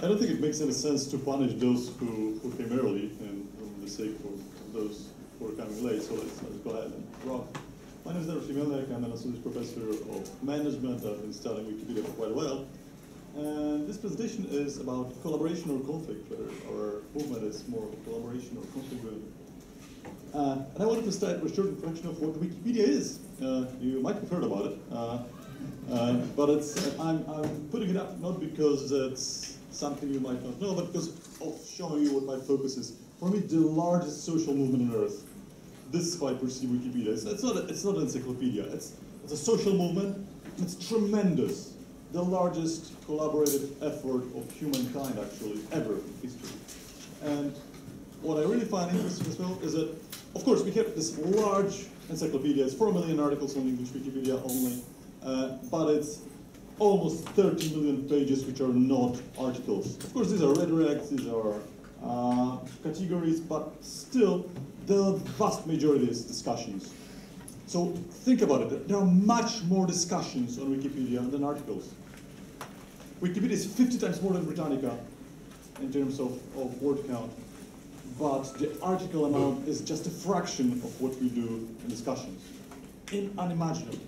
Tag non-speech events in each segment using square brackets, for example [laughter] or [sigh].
I don't think it makes any sense to punish those who, who came early and for the sake of those who are coming late. So let's, let's go ahead and rock. My name is Dariusz Jemielniak. I'm an associate professor of management. I've been studying Wikipedia for quite a while. And this presentation is about collaboration or conflict, whether our movement is more collaboration or conflict driven. Uh, and I wanted to start with a short introduction of what Wikipedia is. Uh, you might have heard about it, uh, uh but it's, I'm, I'm putting it up not because it's something you might not know, but because of showing you what my focus is. For me, the largest social movement on earth. This is how Wikipedia. It's, it's, not, a, it's not an encyclopedia. It's, it's a social movement. It's tremendous the largest collaborative effort of humankind, actually, ever in history. And what I really find interesting as well is that, of course, we have this large encyclopedia. It's 4 million articles on English Wikipedia only, uh, but it's almost 30 million pages which are not articles. Of course, these are redirects, these are uh, categories, but still, the vast majority is discussions. So think about it. There are much more discussions on Wikipedia than articles. Wikipedia is 50 times more than Britannica in terms of, of word count, but the article amount is just a fraction of what we do in discussions. In unimaginable.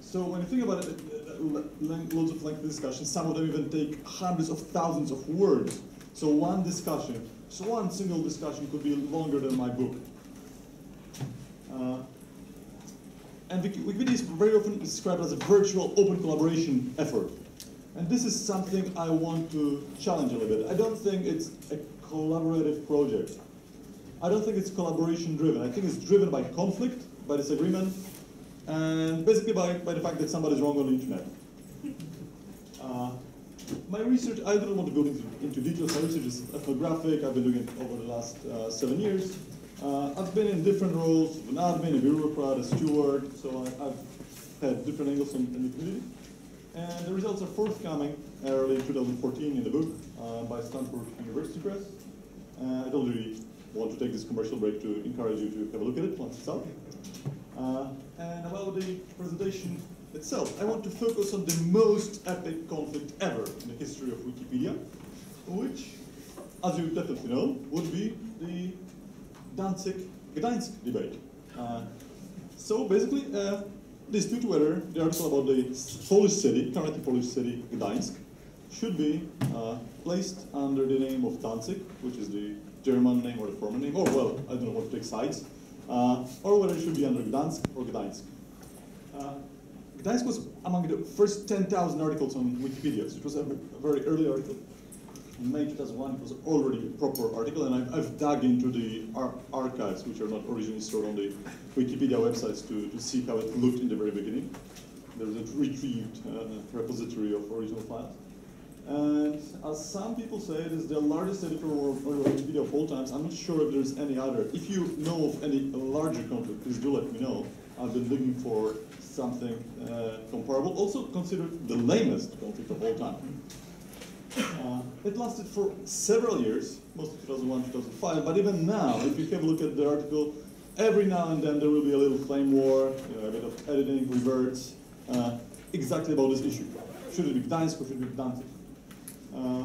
So when you think about it, loads of lengthy discussions, some of them even take hundreds of thousands of words. So one discussion, so one single discussion could be longer than my book. Uh, and Wikipedia is very often described as a virtual open collaboration effort. And this is something I want to challenge a little bit. I don't think it's a collaborative project. I don't think it's collaboration driven. I think it's driven by conflict, by disagreement, and basically by, by the fact that somebody's wrong on the internet. Uh, my research, I don't want to go into, into details. My research is ethnographic. I've been doing it over the last uh, seven years. Uh, I've been in different roles, an admin, a bureaucrat, a steward, so I, have had different angles in, in, the community. And the results are forthcoming early 2014 in the book uh, by Stanford University Press. Uh, I don't really want to take this commercial break to encourage you to have a look at it once it's out. And about the presentation itself, I want to focus on the most epic conflict ever in the history of Wikipedia, which, as you definitely know, would be the Danzig-Gdańsk debate. Uh, so basically, uh, dispute whether the article about the Polish city, currently Polish city, Gdańsk, should be uh, placed under the name of Danzig, which is the German name or the former name, or well, I don't know what to take sides, uh, or whether it should be under Gdansk or Gdańsk. Uh, Gdańsk was among the first 10,000 articles on Wikipedia, so it was a very early article in May 2001, it was already a proper article, and I've, I've dug into the ar archives, which are not originally stored on the Wikipedia websites, to, to see how it looked in the very beginning. There is a retrieved uh, repository of original files. And as some people say, it is the largest editorial of of all times. I'm not sure if there's any other. If you know of any larger conflict, please do let me know. I've been looking for something uh, comparable. Also considered the lamest conflict of all time. Uh, it lasted for several years, mostly 2001, 2005, but even now, if you have a look at the article, every now and then there will be a little flame war, you know, a bit of editing, reverts, uh, exactly about this issue. Should it be Gdańsk or should it be Danzig? Uh,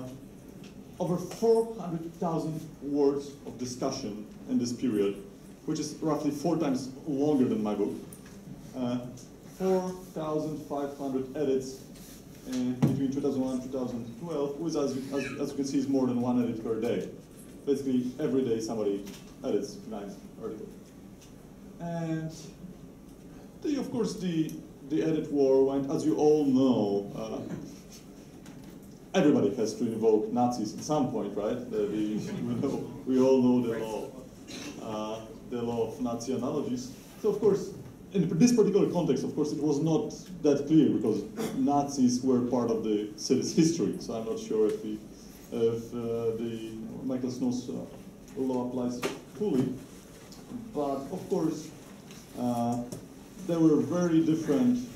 over 400,000 words of discussion in this period, which is roughly four times longer than my book. Uh, 4,500 edits between 2001 and 2012, which as, as, as, you can see is more than one edit per day. Basically, every day somebody edits tonight's article. And the, of course, the, the edit war went, as you all know, uh, everybody has to invoke Nazis at some point, right? The, we, know, we all know the law, uh, the law of Nazi analogies. So of course, in this particular context, of course, it was not that clear because Nazis were part of the city's history. So I'm not sure if the, if, uh, the Michael Snow's uh, law applies fully. But of course, uh, there were very different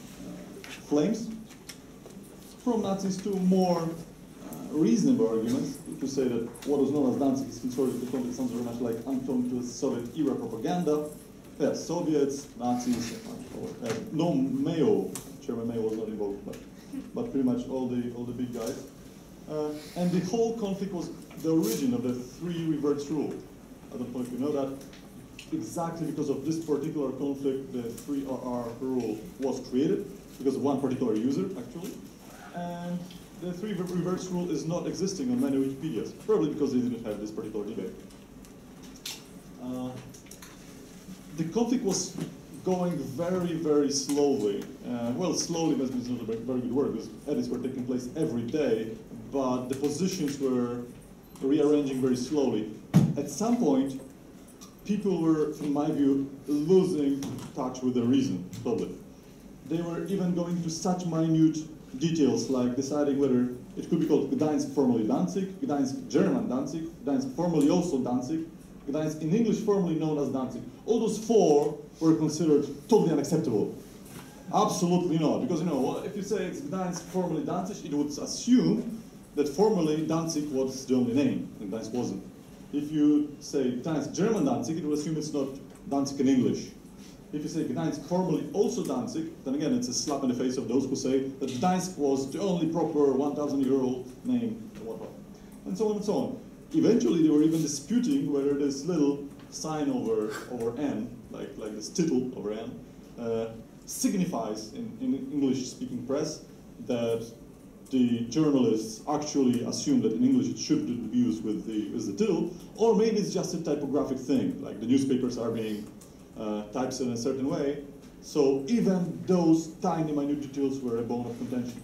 claims from Nazis to more reasonable arguments to say that what was known as Danzig is historically sounds very much like Anton to Soviet era propaganda yeah, Soviets, Nazis, uh, no Mao, Chairman Mao was not involved, but, but pretty much all the, all the big guys. Uh, and the whole conflict was the origin of the three reverts rule. I don't know if you know that. Exactly because of this particular conflict, the 3RR rule was created, because of one particular user, actually. And the three reverts rule is not existing on many Wikipedias, probably because they didn't have this particular debate. Uh, the conflict was going very, very slowly. Uh, well, slowly is not a very good word because edits were taking place every day, but the positions were rearranging very slowly. At some point, people were, in my view, losing touch with the reason, public. They were even going to such minute details like deciding whether it could be called Gdańsk formerly Danzig, Gdańsk German Danzig, Gdańsk formerly also Danzig, Gdańsk in English formerly known as Danzig. All those four were considered totally unacceptable. Absolutely not, because you know, if you say it's Gdańsk formally Danzig, it would assume that formerly Danzig was the only name, and Gdańsk wasn't. If you say Gdańsk German Danzig, it would assume it's not Danzig in English. If you say Gdańsk formally also Danzig, then again it's a slap in the face of those who say that Gdańsk was the only proper 1,000 year old name, and so on and so on. Eventually they were even disputing whether this little sign over, over N, like, like this title over N, uh, signifies in, in English-speaking press that the journalists actually assume that in English it should be used with the, with the title, or maybe it's just a typographic thing, like the newspapers are being uh, typed in a certain way. So even those tiny minute details were a bone of contention.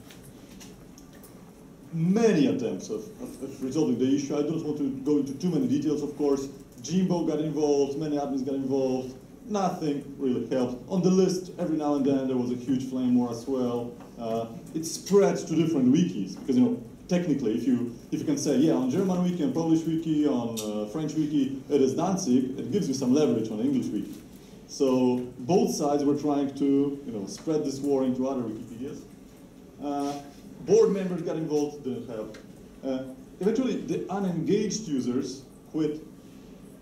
Many attempts of, of, of resolving the issue. I don't want to go into too many details, of course. Jimbo got involved, many admins got involved. Nothing really helped. On the list, every now and then there was a huge flame war as well. Uh, it spread to different wikis because you know technically, if you if you can say yeah on German wiki, on Polish wiki, on uh, French wiki, it is Danzig, it gives you some leverage on English wiki. So both sides were trying to you know spread this war into other Wikipedias. Uh, board members got involved, didn't help. Uh, eventually, the unengaged users quit,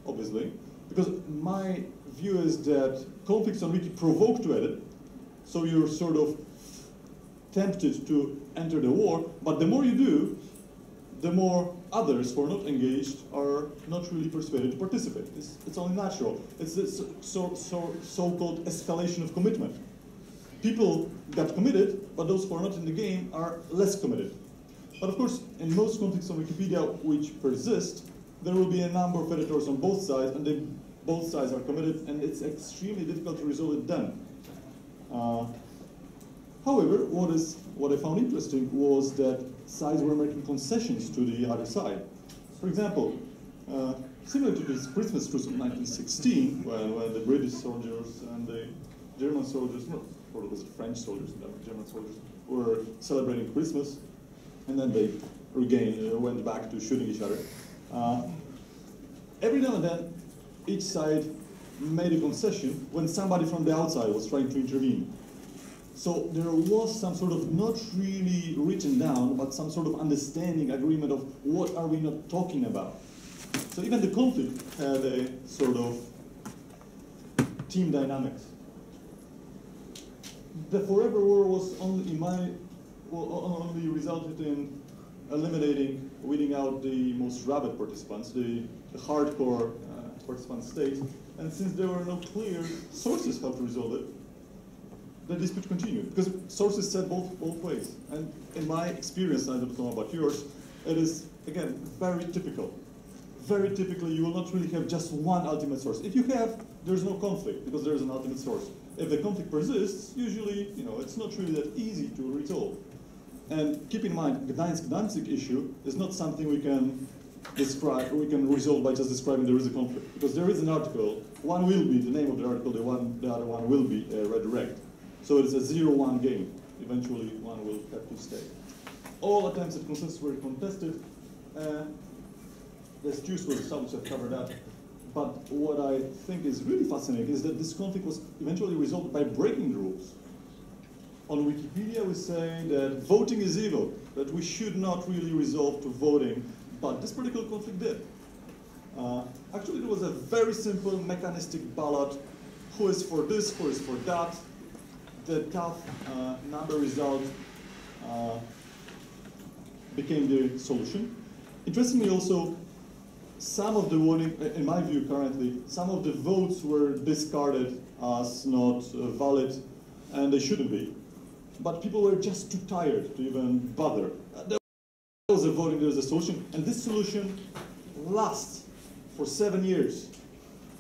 obviously, because my view is that conflicts on wiki provoke to edit, so you're sort of tempted to enter the war, but the more you do, the more others who are not engaged are not really persuaded to participate. It's, it's only natural. It's this so, so, so-called escalation of commitment. People got committed, but those who are not in the game are less committed. But of course, in most conflicts on Wikipedia which persist, there will be a number of editors on both sides, and they, both sides are committed, and it's extremely difficult to resolve it then. Uh, However, what, is, what I found interesting was that sides were making concessions to the other side. For example, uh, similar to this Christmas truce of 1916, when, when the British soldiers and the German soldiers, or it was French soldiers, the German soldiers, were celebrating Christmas, and then they regained, uh, went back to shooting each other. Uh, every now and then, each side made a concession when somebody from the outside was trying to intervene. So there was some sort of not really written down, but some sort of understanding, agreement of what are we not talking about. So even the conflict had a sort of team dynamics. The Forever War was only, in my, only resulted in eliminating, weeding out the most rabid participants, the, the hardcore uh, participant states. And since there were no clear sources how to resolve it, the dispute continued because sources said both both ways. And in my experience, I don't know about yours, it is again very typical. Very typically, you will not really have just one ultimate source. If you have, there's no conflict because there's an ultimate source. If the conflict persists, usually, you know, it's not really that easy to resolve. And keep in mind, Gdańsk Danzig issue is not something we can describe, we can resolve by just describing there is a conflict. Because there is an article, one will be the name of the article, the one, the other one will be a redirect. So it's a zero-one game. Eventually, one will have to stay. All attempts at consensus were contested. Uh, the juice was established, I've covered that. But what I think is really fascinating is that this conflict was eventually resolved by breaking the rules. On Wikipedia, we say that voting is evil, that we should not really resolve to voting, but this particular conflict did. Uh, actually, it was a very simple mechanistic ballot. Who is for this, who is for that, the tough uh, number result uh, became the solution. Interestingly also, some of the voting, in my view currently, some of the votes were discarded as not uh, valid and they shouldn't be. But people were just too tired to even bother. Uh, there was a voting, there was a solution, and this solution lasts for seven years.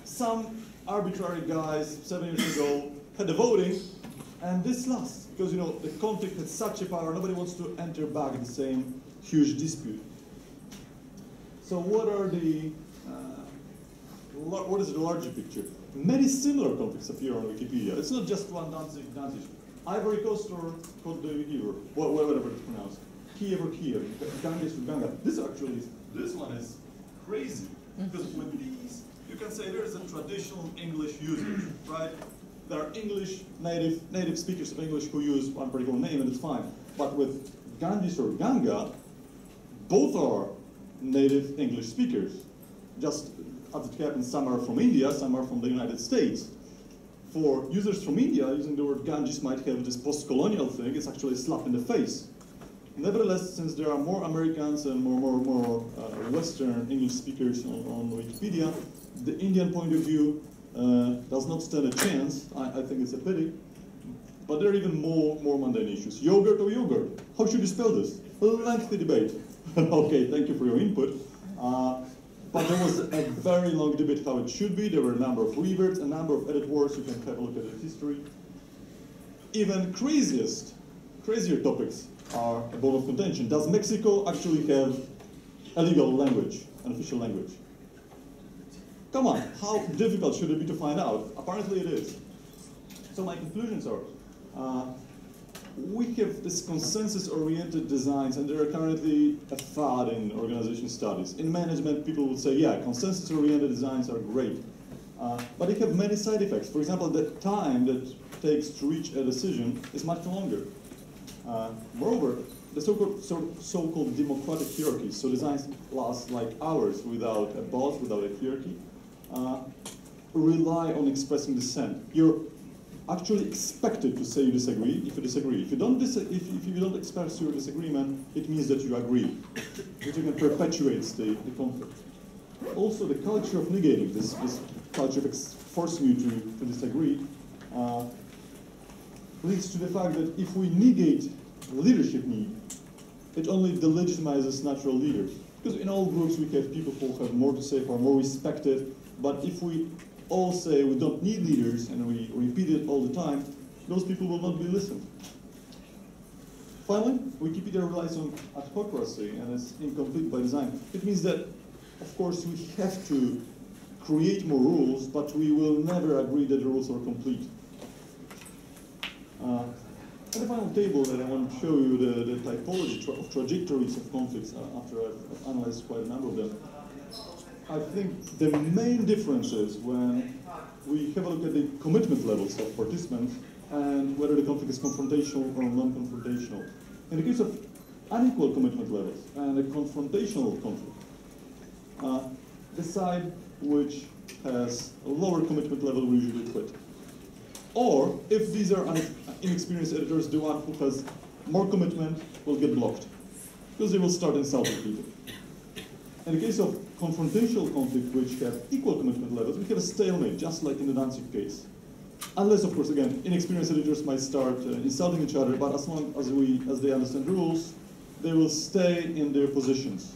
Some arbitrary guys seven years ago had the voting, and this lasts because you know the conflict has such a power. Nobody wants to enter back in the same huge dispute. So what are the uh, what is the larger picture? Many similar conflicts appear on Wikipedia. It's not just one Danzig, Danzig. Ivory Coast or Cote d'Ivoire, whatever it's pronounced. Kiev or Kiev, Ganges or Ganga. This actually, is, this one is crazy because with these, you can say there is a traditional English usage, right? There are English native native speakers of English who use one particular name, and it's fine. But with Ganges or Ganga, both are native English speakers. Just as it happens, some are from India, some are from the United States. For users from India, using the word Ganges might have this post-colonial thing, it's actually a slap in the face. Nevertheless, since there are more Americans and more, more, more uh, Western English speakers on, on, Wikipedia, the Indian point of view uh, does not stand a chance. I, I, think it's a pity. But there are even more, more mundane issues. Yogurt or yogurt? How should you spell this? A lengthy debate. [laughs] okay, thank you for your input. Uh, but there was a very long debate how it should be. There were a number of reverts, a number of edit words. You can have a look at the history. Even craziest, crazier topics are a bone of contention. Does Mexico actually have a legal language, an official language? Come on, how difficult should it be to find out? Apparently it is. So my conclusions are, uh, we have this consensus-oriented designs, and there are currently a fad in organization studies. In management, people would say, yeah, consensus-oriented designs are great, uh, but they have many side effects. For example, the time that takes to reach a decision is much longer. Uh, moreover, the so-called so, democratic hierarchies, so designs last like hours without a boss, without a hierarchy, uh, rely on expressing dissent. You're actually expected to say you disagree if you disagree. If you don't, dis if, if you don't express your disagreement, it means that you agree, which again perpetuates the, the conflict. Also, the culture of negating, this, this culture of forcing you to, to disagree, uh, leads to the fact that if we negate leadership need, it only delegitimizes natural leaders. Because in all groups we have people who have more to say, who are more respected, but if we all say we don't need leaders and we repeat it all the time, those people will not be listened. Finally, Wikipedia relies on adhocracy and is incomplete by design. It means that, of course, we have to create more rules, but we will never agree that the rules are complete. Uh, and the final table that I want to show you the, the typology tra of trajectories of conflicts uh, after I've, I've analyzed quite a number of them. I think the main difference is when we have a look at the commitment levels of participants and whether the conflict is confrontational or non-confrontational. In the case of unequal commitment levels and a confrontational conflict, uh, the side which has a lower commitment level will usually quit. Or, if these are inexperienced editors, the one who has more commitment will get blocked, because they will start insulting people. In the case of confrontational conflict which have equal commitment levels, we have a stalemate, just like in the Danzig case. Unless, of course, again, inexperienced editors might start uh, insulting each other, but as long as we, as they understand rules, they will stay in their positions.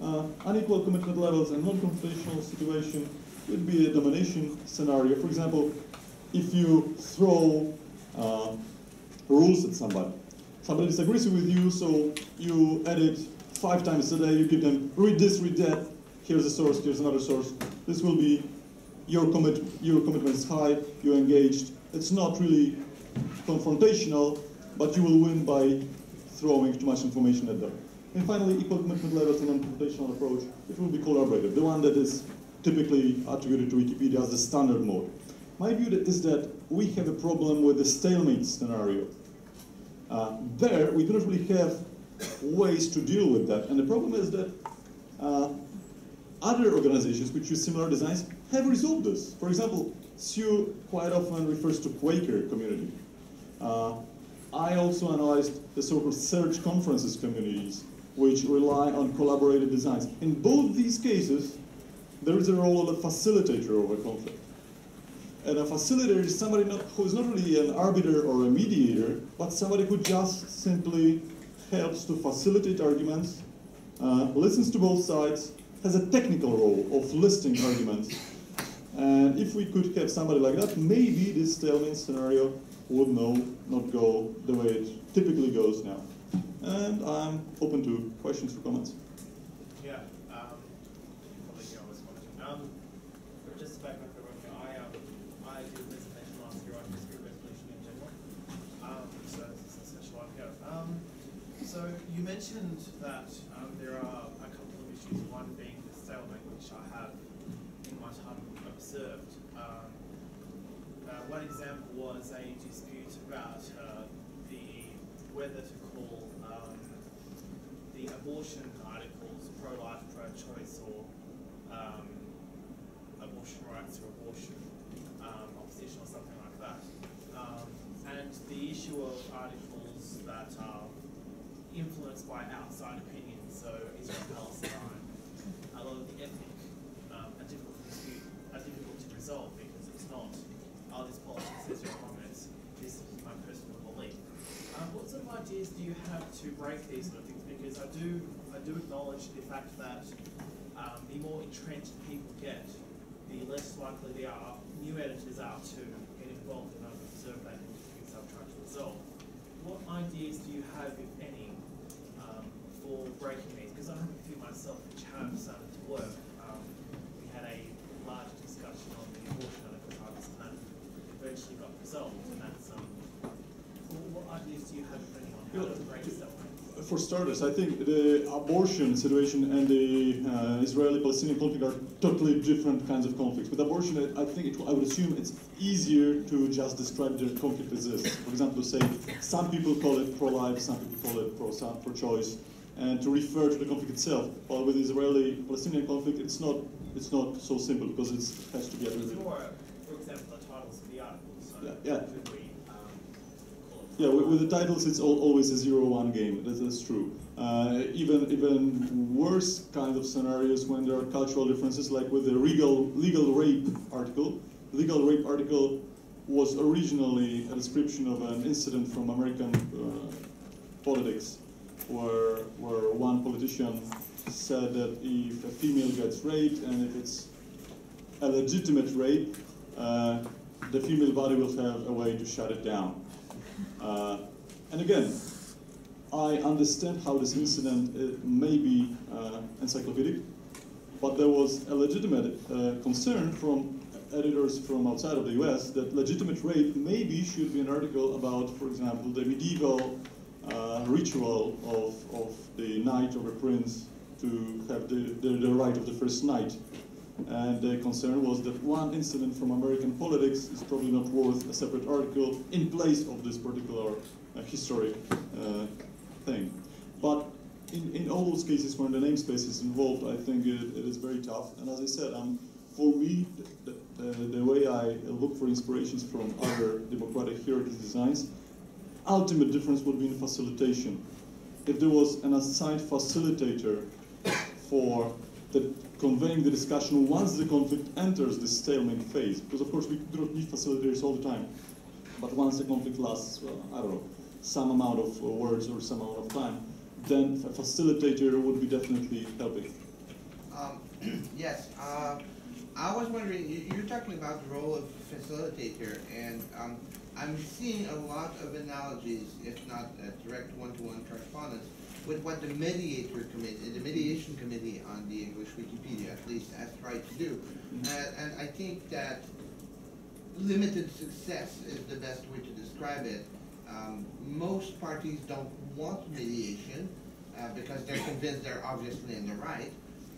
Uh, unequal commitment levels and non-confrontational situation would be a domination scenario. For example, if you throw uh, rules at somebody, somebody disagrees with you, so you edit five times a day, you give them, read this, read that, here's a source, here's another source. This will be, your, commit, your commitment is high, you're engaged. It's not really confrontational, but you will win by throwing too much information at them. And finally, equal commitment levels and non-confrontational approach, it will be collaborative, the one that is typically attributed to Wikipedia as the standard mode. My view is that we have a problem with the stalemate scenario. Uh, there, we do not really have ways to deal with that. And the problem is that uh, other organizations which use similar designs have resolved this. For example, SUE quite often refers to Quaker community. Uh, I also analyzed the so-called search conferences communities which rely on collaborative designs. In both these cases, there is a role of a facilitator of a conflict. And a facilitator is somebody not, who is not really an arbiter or a mediator, but somebody who just simply helps to facilitate arguments, uh, listens to both sides, has a technical role of listing arguments. And if we could have somebody like that, maybe this stalemate scenario would no, not go the way it typically goes now. And I'm open to questions or comments. Yeah, um, probably hear I was commenting. Um, but just back up everyone here, I, um, I did a presentation last year on history of resolution in general. Um, so it's a special one here. Um, so you mentioned that, um, there are a couple of issues, one being the stalemate, which I have in my time observed. Um, uh, one example was a dispute about, uh, the, whether to call, um, the abortion articles pro-life, pro-choice, or um, abortion rights or abortion um, opposition or something like that. Um, and the issue of articles that are influenced by outside opinions, so Israel Palestine, a lot of the ethnic um, are difficult to dispute, are difficult to resolve because it's not, oh, this politics you're wrong, this is my personal belief. Um, what sort of ideas do you have to break these sort of things? Because I do, I do acknowledge the fact that um, the more entrenched people get, the less likely they are, new editors are to get involved, and I've observed that in disputes I've tried to resolve. What ideas do you have, if any, um, for breaking these? Because I have a few myself which have started to work. Um, we had a large discussion on the abortion article rights, and that eventually and that's, um, what ideas do you have, if any, on how to break that? For starters, I think the abortion situation and the uh, Israeli-Palestinian conflict are totally different kinds of conflicts. With abortion, I I think it, I would assume it's easier to just describe the conflict as this. For example, to say some people call it pro-life, some people call it pro pro-choice, and to refer to the conflict itself. While with the Israeli-Palestinian conflict, it's not it's not so simple because it has to be It's addressed. more, for example, the titles of the articles, so Yeah, yeah. could we, um? Yeah, with, with the titles, it's al always a zero-one game. That, that's true. Uh, even even worse kind of scenarios when there are cultural differences, like with the legal legal rape article. Legal rape article was originally a description of an incident from American uh, politics, where where one politician said that if a female gets raped and if it's a legitimate rape, uh, the female body will have a way to shut it down. Uh, and again, I understand how this incident uh, may be uh, encyclopedic, but there was a legitimate uh, concern from editors from outside of the US that legitimate rape maybe should be an article about, for example, the medieval uh, ritual of, of the knight or a prince to have the, the, the right of the first night. And the concern was that one incident from American politics is probably not worth a separate article in place of this particular uh, historic uh, thing. But in, in all those cases when the namespace is involved, I think it, it is very tough. And as I said, um, for me, the, the, the way I look for inspirations from other democratic hierarchy designs, ultimate difference would be in facilitation. If there was an assigned facilitator for the conveying the discussion once the conflict enters the stalemate phase, because of course we do not need facilitators all the time, but once the conflict lasts, well, I don't know, some amount of uh, words or some amount of time, then a facilitator would be definitely helping. Um, [clears throat] yes, uh, I was wondering, you, you're talking about the role of facilitator, and um, I'm seeing a lot of analogies, if not a direct one-to-one correspondence, with what the mediator committee, the mediation committee on the English Wikipedia, at least, has tried to do. And, and I think that limited success is the best way to describe it. Um, most parties don't want mediation uh, because they're convinced they're obviously in the right.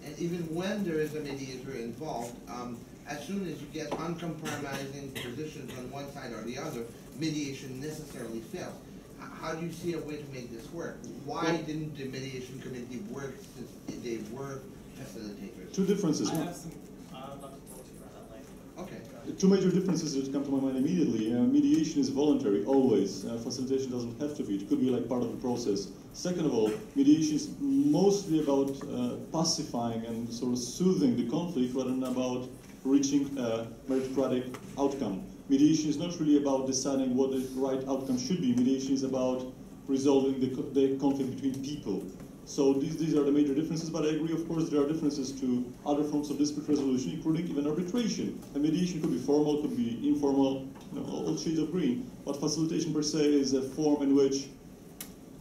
And even when there is a mediator involved, um, as soon as you get uncompromising positions on one side or the other, mediation necessarily fails. H- How do you see a way to make this work? Why Well- didn't the mediation committee work since they were facilitators? Two differences. I have some, uh, I'd like to talk to you about that later. Okay. Two major differences that come to my mind immediately. Uh, mediation is voluntary, always. Uh, facilitation doesn't have to be. It could be like part of the process. Second of all, mediation is mostly about uh, pacifying and sort of soothing the conflict rather than about reaching a meritocratic outcome. Mediation is not really about deciding what the right outcome should be. Mediation is about resolving the, the conflict between people. So these, these are the major differences, but I agree, of course, there are differences to other forms of dispute resolution, including even arbitration. And mediation could be formal, could be informal, you know, all, shades of green. But facilitation per se is a form in which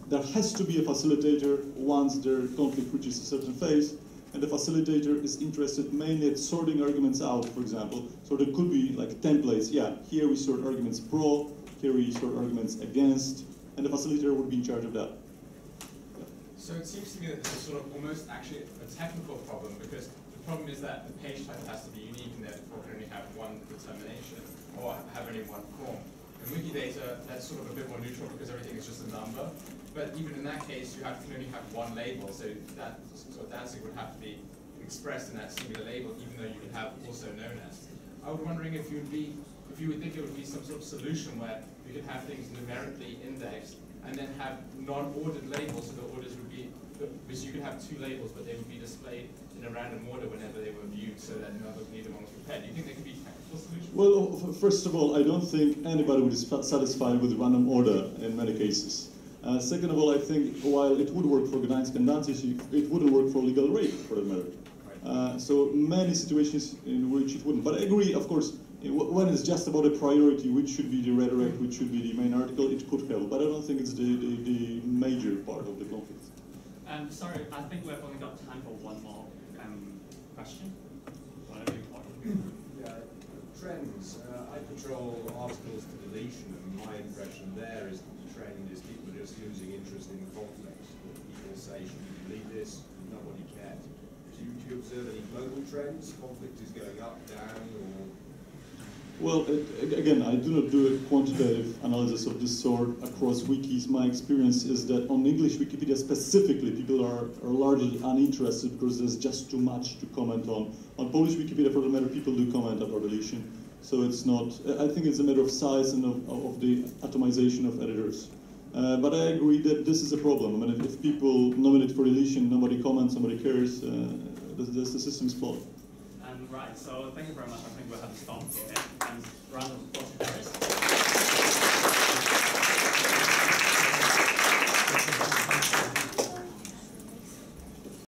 there has to be a facilitator once their conflict reaches a certain phase, and the facilitator is interested mainly at sorting arguments out, for example. So there could be like templates, yeah, here we sort arguments pro, here we sort arguments against, and the facilitator would be in charge of that. So it seems to me that this is sort of almost actually a technical problem because the problem is that the page type has to be unique and therefore can only have one determination or have only one form. In Wikidata, that's sort of a bit more neutral because everything is just a number. But even in that case, you have, can only have one label, so that sort of dancing would have to be expressed in that singular label, even though you could have also known as. I was wondering if you'd be, if you would think it would be some sort of solution where you could have things numerically indexed and then have non-ordered labels, so the orders would be, because you could have two labels, but they would be displayed in a random order whenever they were viewed, so that neither, one was prepared. Do you think there could be technical solutions? Well, first of all, I don't think anybody would be satisfied with random order in many cases. Uh, second of all, I think while it would work for Gdańsk and Danzig, it wouldn't work for legal rape, for that matter. Uh, so many situations in which it wouldn't. But I agree, of course, eh, wh- when it's just about a priority, which should be the redirect, which should be the main article, it could help. But I don't think it's the, the, the major part of the conflict. Um, sorry, I think we've only got time for one more um, question. Whatever you want. Yeah, trends. Uh, I patrol articles to deletion, and my impression there is that the trend is people are just losing interest in the conflict. People say, should you delete this? Nobody cares. Do you, do you observe any global trends? Conflict is going up, down, or Well, a- again, I do not do a quantitative analysis of this sort across wikis. My experience is that on English Wikipedia specifically, people are, are largely uninterested because there's just too much to comment on. On Polish Wikipedia, for the matter, people do comment about deletion. So it's not, I I think it's a matter of size and of, of the atomization of editors. Uh, but I agree that this is a problem. I mean, if, if people nominate for deletion, nobody comments, nobody cares, uh, the, the, system's flawed. Um, right, so thank you very much. I think we'll have to stop here. And round of applause for.